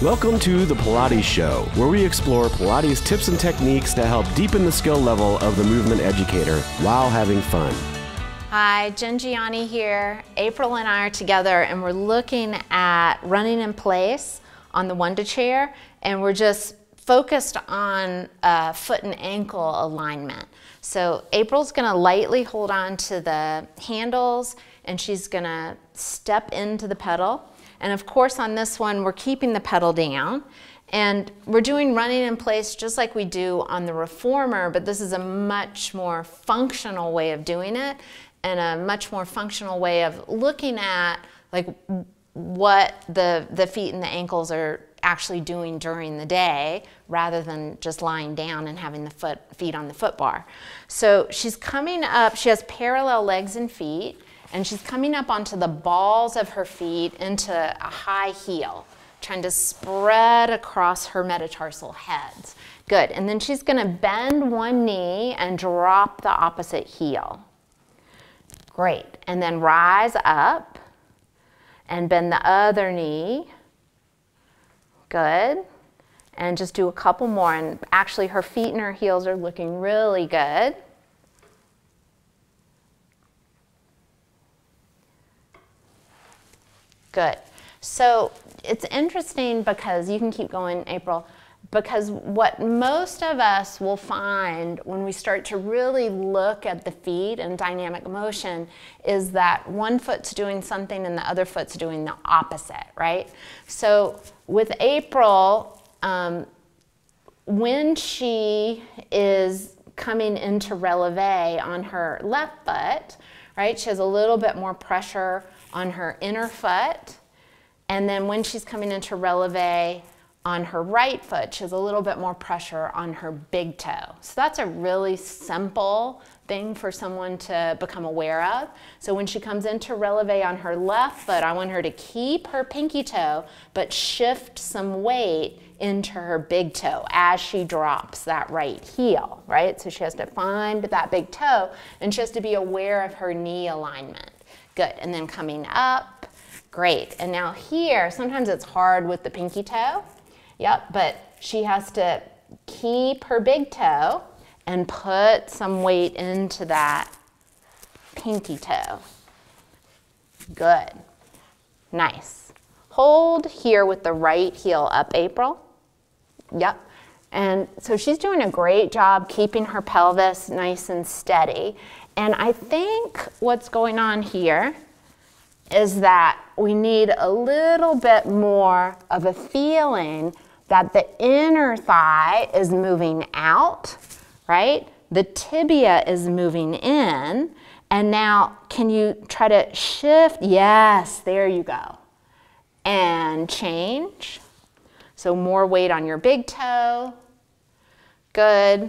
Welcome to the Pilates Show, where we explore Pilates tips and techniques to help deepen the skill level of the movement educator while having fun. Hi, Jen Gianni here. April and I are together and we're looking at running in place on the Wunda chair and we're just focused on uh, foot and ankle alignment. So April's gonna lightly hold on to the handles and she's gonna step into the pedal and of course on this one, we're keeping the pedal down. And we're doing running in place just like we do on the reformer, but this is a much more functional way of doing it and a much more functional way of looking at like what the, the feet and the ankles are actually doing during the day rather than just lying down and having the foot, feet on the foot bar. So she's coming up, she has parallel legs and feet and she's coming up onto the balls of her feet into a high heel, trying to spread across her metatarsal heads. Good, and then she's gonna bend one knee and drop the opposite heel. Great, and then rise up and bend the other knee. Good, and just do a couple more, and actually her feet and her heels are looking really good. Good. So it's interesting because you can keep going, April, because what most of us will find when we start to really look at the feet and dynamic motion is that one foot's doing something and the other foot's doing the opposite, right? So with April, um, when she is coming into releve on her left foot, right, she has a little bit more pressure on her inner foot. And then when she's coming into releve on her right foot, she has a little bit more pressure on her big toe. So that's a really simple thing for someone to become aware of. So when she comes into releve on her left foot, I want her to keep her pinky toe, but shift some weight into her big toe as she drops that right heel, right? So she has to find that big toe and she has to be aware of her knee alignment. Good, and then coming up, great. And now here, sometimes it's hard with the pinky toe. Yep, but she has to keep her big toe and put some weight into that pinky toe. Good, nice. Hold here with the right heel up, April. Yep, and so she's doing a great job keeping her pelvis nice and steady. And I think what's going on here is that we need a little bit more of a feeling that the inner thigh is moving out, right? The tibia is moving in. And now, can you try to shift? Yes, there you go. And change. So, more weight on your big toe. Good.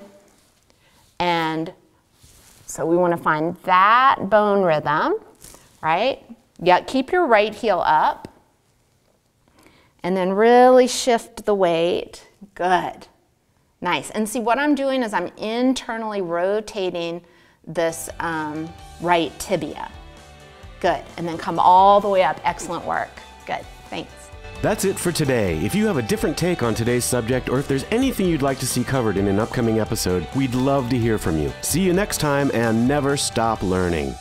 And so we want to find that bone rhythm, right? Yeah, keep your right heel up. And then really shift the weight. Good. Nice. And see what I'm doing is I'm internally rotating this um, right tibia. Good. And then come all the way up. Excellent work. Good. Thanks. That's it for today. If you have a different take on today's subject or if there's anything you'd like to see covered in an upcoming episode, we'd love to hear from you. See you next time and never stop learning.